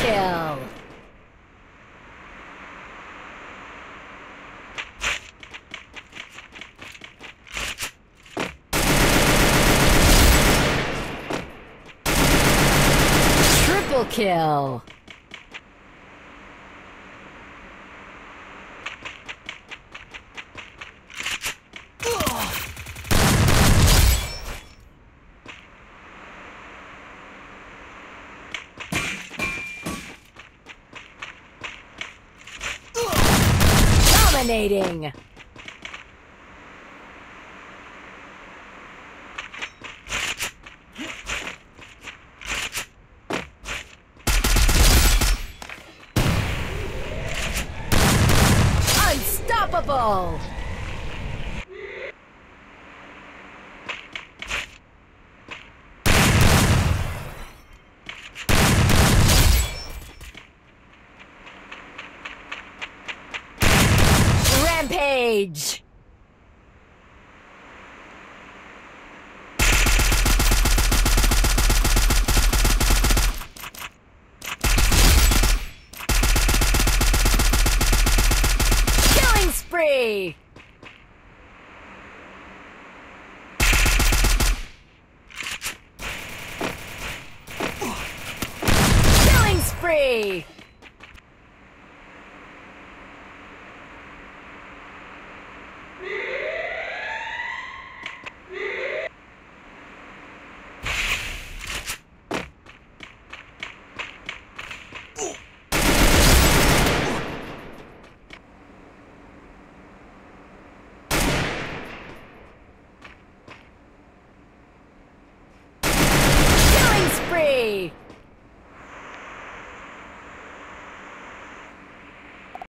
Kill. Triple kill. Dominating. Unstoppable! Rampage! Killing spree! Killing spree! Spree!